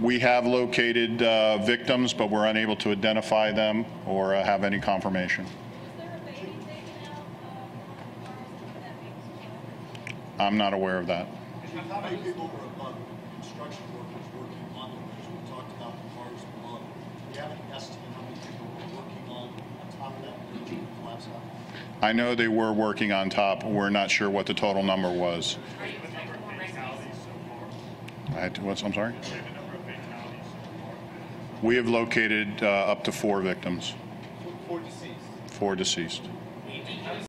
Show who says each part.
Speaker 1: We have located uh, victims, but we're unable to identify them or uh, have any confirmation.
Speaker 2: Was there a baby of one of the cars that
Speaker 1: I'm not aware of that.
Speaker 3: How many people were above, construction workers working on the bridge? We talked about the cars below. Do you have an estimate how many people were working on, on top of that bridge when it collapsed out?
Speaker 1: I know they were working on top. We're not sure what the total number was.
Speaker 4: Are you expecting more rescues?
Speaker 1: I had to, what's, I'm sorry?
Speaker 5: We have a number of fatalities so far.
Speaker 1: We have located uh, up to four victims,
Speaker 3: Four deceased.
Speaker 1: four deceased.